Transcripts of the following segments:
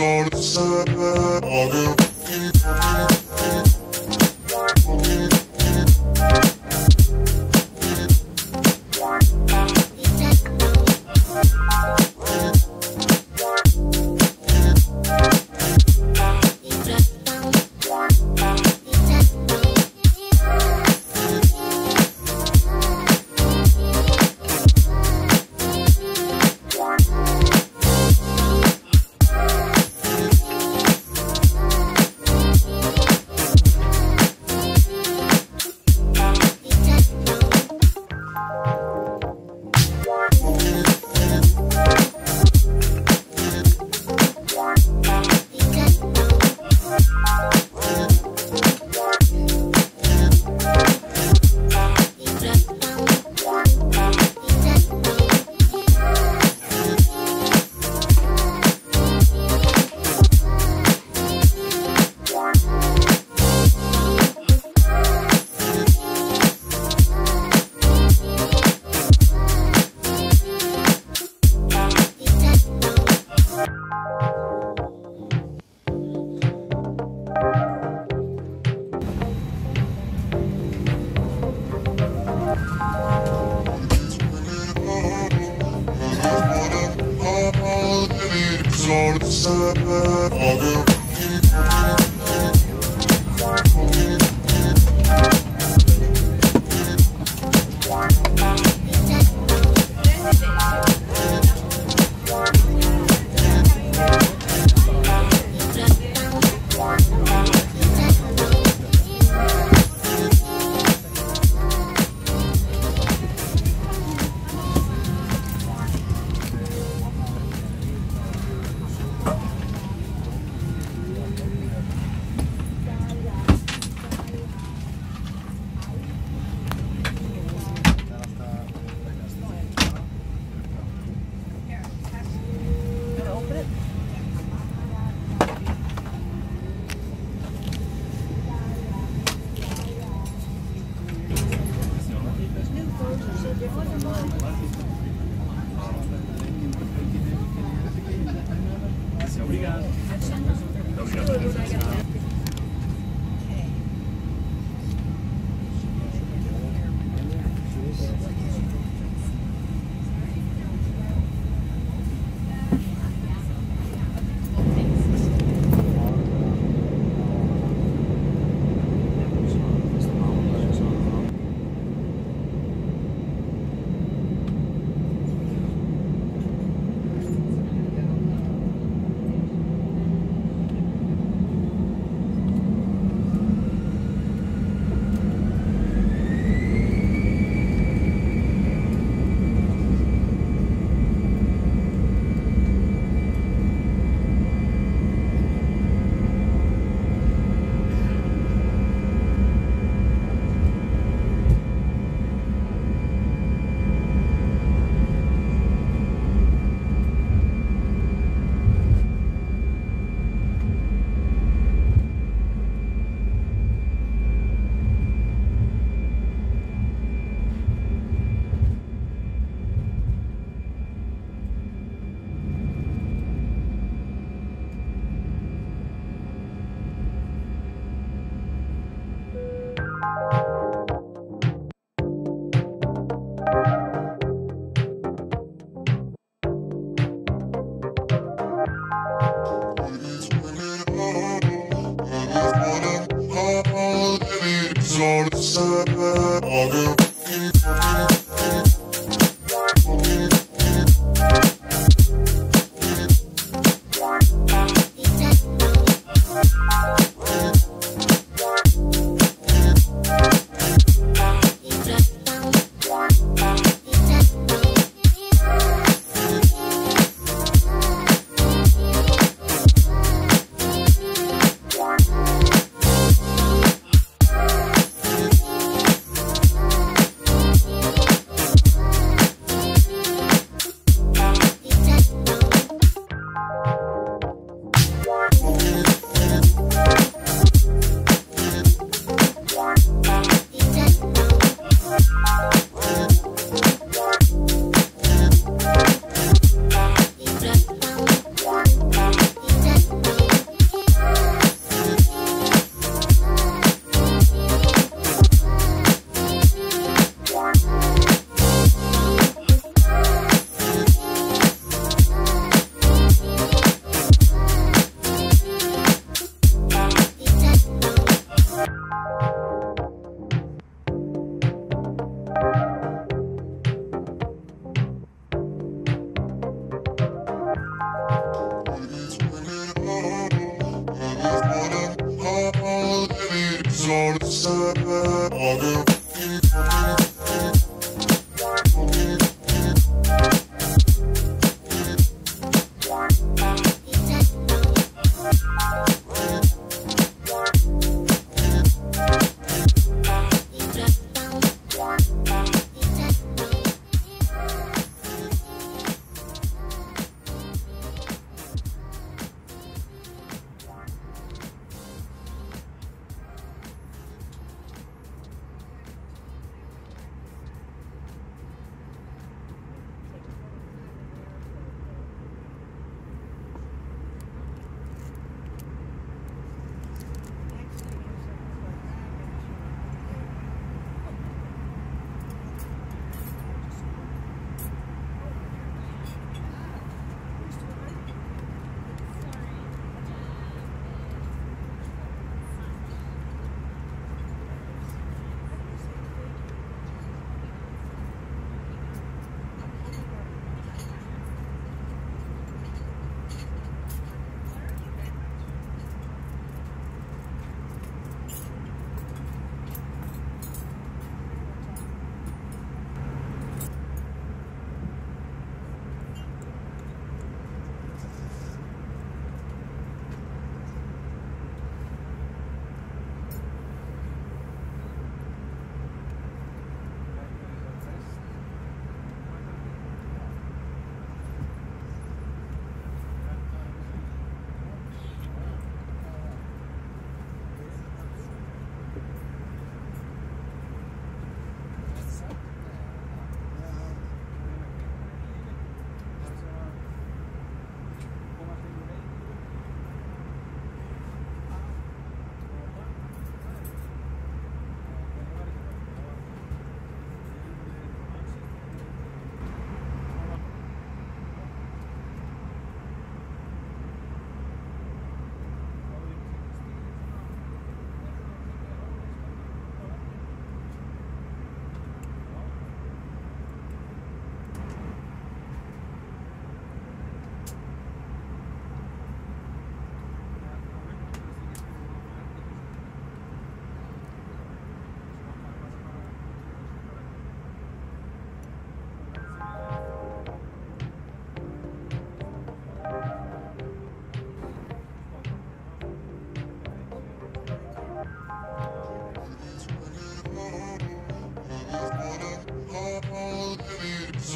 on the side, all on the side, all the Obrigado. Muito obrigado. On the side,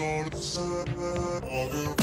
on the side.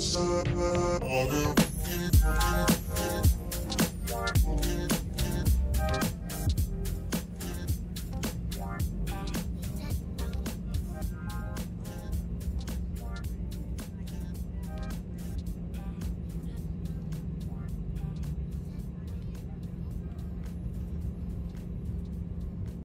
All the